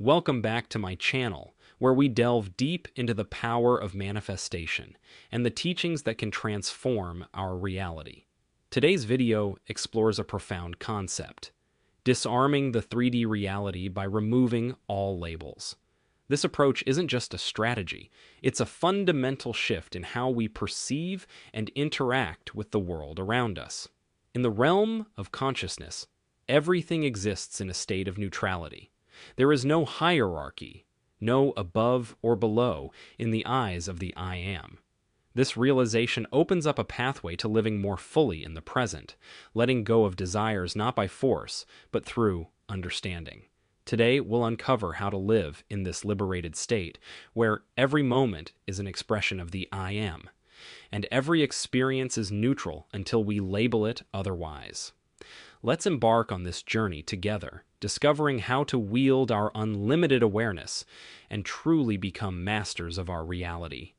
Welcome back to my channel, where we delve deep into the power of manifestation and the teachings that can transform our reality. Today's video explores a profound concept disarming the 3D reality by removing all labels. This approach isn't just a strategy, it's a fundamental shift in how we perceive and interact with the world around us. In the realm of consciousness, everything exists in a state of neutrality. There is no hierarchy, no above or below in the eyes of the I Am. This realization opens up a pathway to living more fully in the present, letting go of desires not by force, but through understanding. Today, we'll uncover how to live in this liberated state, where every moment is an expression of the I am, and every experience is neutral until we label it otherwise. Let's embark on this journey together, discovering how to wield our unlimited awareness and truly become masters of our reality.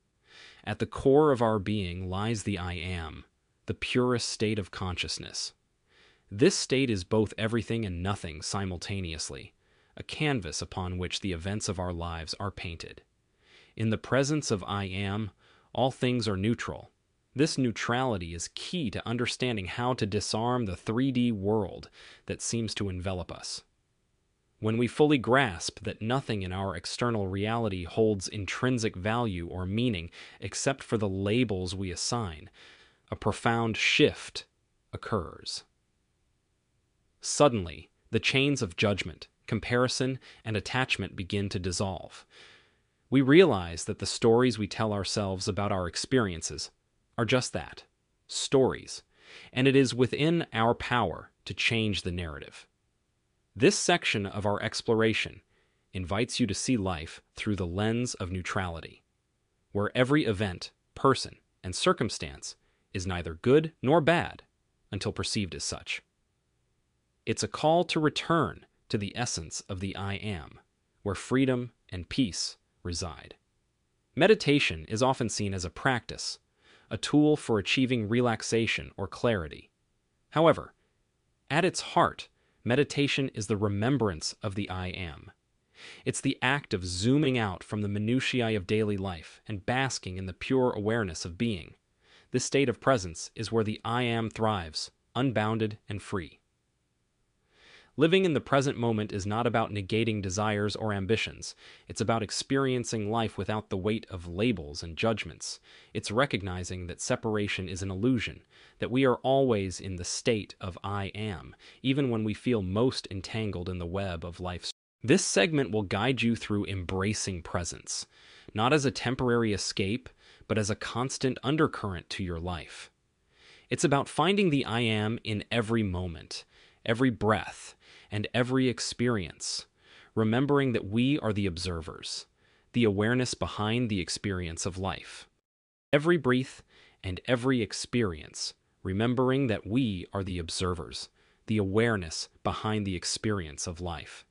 At the core of our being lies the I am, the purest state of consciousness. This state is both everything and nothing simultaneously a canvas upon which the events of our lives are painted. In the presence of I Am, all things are neutral. This neutrality is key to understanding how to disarm the 3D world that seems to envelop us. When we fully grasp that nothing in our external reality holds intrinsic value or meaning except for the labels we assign, a profound shift occurs. Suddenly, the chains of judgment, comparison, and attachment begin to dissolve. We realize that the stories we tell ourselves about our experiences are just that stories, and it is within our power to change the narrative. This section of our exploration invites you to see life through the lens of neutrality, where every event, person, and circumstance is neither good nor bad until perceived as such. It's a call to return to the essence of the I Am, where freedom and peace reside. Meditation is often seen as a practice, a tool for achieving relaxation or clarity. However, at its heart, meditation is the remembrance of the I Am. It's the act of zooming out from the minutiae of daily life and basking in the pure awareness of being. This state of presence is where the I Am thrives, unbounded and free. Living in the present moment is not about negating desires or ambitions. It's about experiencing life without the weight of labels and judgments. It's recognizing that separation is an illusion, that we are always in the state of I am, even when we feel most entangled in the web of life's. This segment will guide you through embracing presence, not as a temporary escape, but as a constant undercurrent to your life. It's about finding the I am in every moment, every breath, and every experience, remembering that we are the observers, the awareness behind the experience of life. Every breath and every experience, remembering that we are the observers, the awareness behind the experience of life.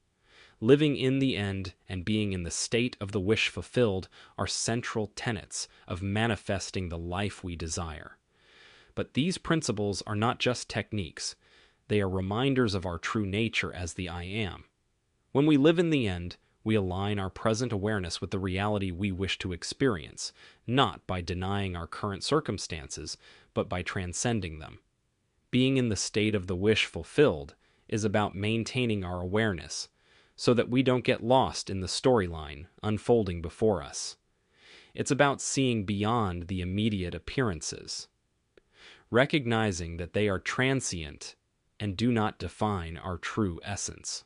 Living in the end and being in the state of the wish fulfilled are central tenets of manifesting the life we desire. But these principles are not just techniques, they are reminders of our true nature as the I Am. When we live in the end, we align our present awareness with the reality we wish to experience, not by denying our current circumstances, but by transcending them. Being in the state of the wish fulfilled is about maintaining our awareness so that we don't get lost in the storyline unfolding before us. It's about seeing beyond the immediate appearances, recognizing that they are transient and do not define our true essence.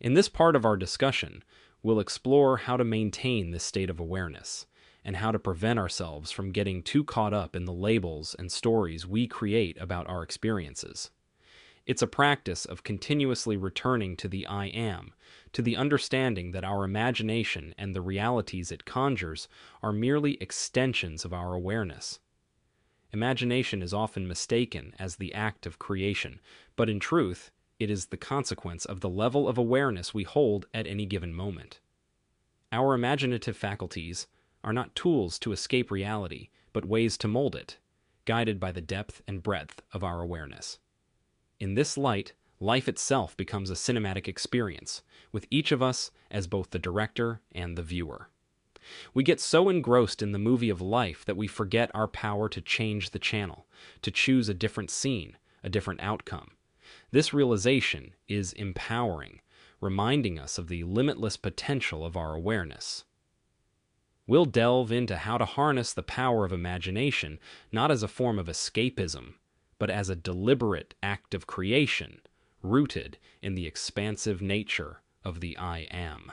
In this part of our discussion, we'll explore how to maintain this state of awareness and how to prevent ourselves from getting too caught up in the labels and stories we create about our experiences. It's a practice of continuously returning to the I am, to the understanding that our imagination and the realities it conjures are merely extensions of our awareness. Imagination is often mistaken as the act of creation, but in truth, it is the consequence of the level of awareness we hold at any given moment. Our imaginative faculties are not tools to escape reality, but ways to mold it, guided by the depth and breadth of our awareness. In this light life itself becomes a cinematic experience, with each of us as both the director and the viewer. We get so engrossed in the movie of life that we forget our power to change the channel, to choose a different scene, a different outcome. This realization is empowering, reminding us of the limitless potential of our awareness. We'll delve into how to harness the power of imagination not as a form of escapism, but as a deliberate act of creation rooted in the expansive nature of the I am.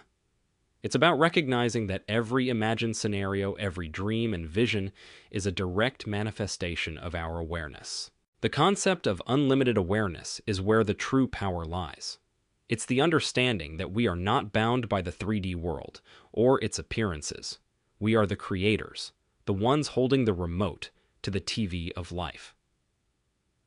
It's about recognizing that every imagined scenario, every dream and vision is a direct manifestation of our awareness. The concept of unlimited awareness is where the true power lies. It's the understanding that we are not bound by the 3D world or its appearances. We are the creators, the ones holding the remote to the TV of life.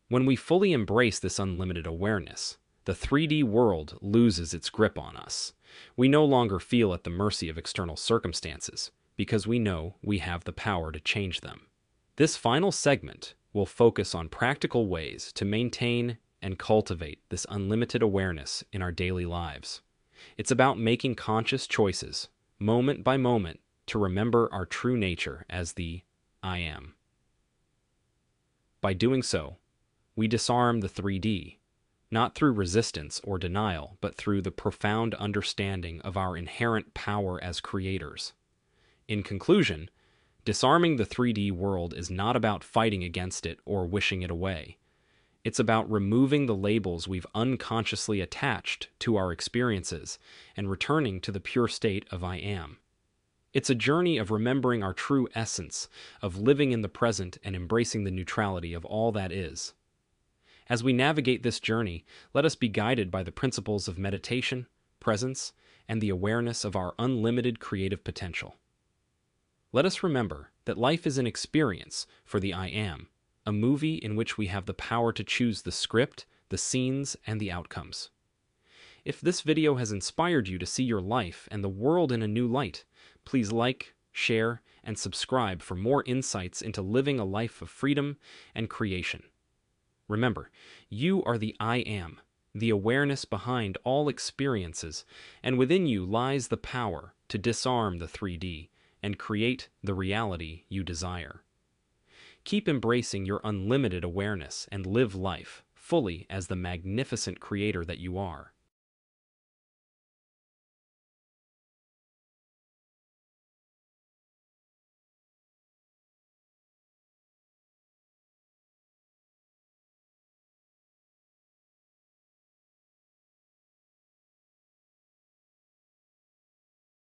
When we fully embrace this unlimited awareness, the 3D world loses its grip on us. We no longer feel at the mercy of external circumstances because we know we have the power to change them. This final segment will focus on practical ways to maintain and cultivate this unlimited awareness in our daily lives. It's about making conscious choices, moment by moment, to remember our true nature as the I am. By doing so, we disarm the 3D, not through resistance or denial, but through the profound understanding of our inherent power as creators. In conclusion, disarming the 3D world is not about fighting against it or wishing it away. It's about removing the labels we've unconsciously attached to our experiences and returning to the pure state of I am. It's a journey of remembering our true essence, of living in the present and embracing the neutrality of all that is. As we navigate this journey, let us be guided by the principles of meditation, presence, and the awareness of our unlimited creative potential. Let us remember that life is an experience for the I Am, a movie in which we have the power to choose the script, the scenes, and the outcomes. If this video has inspired you to see your life and the world in a new light, please like, share, and subscribe for more insights into living a life of freedom and creation. Remember, you are the I am, the awareness behind all experiences, and within you lies the power to disarm the 3D and create the reality you desire. Keep embracing your unlimited awareness and live life fully as the magnificent creator that you are.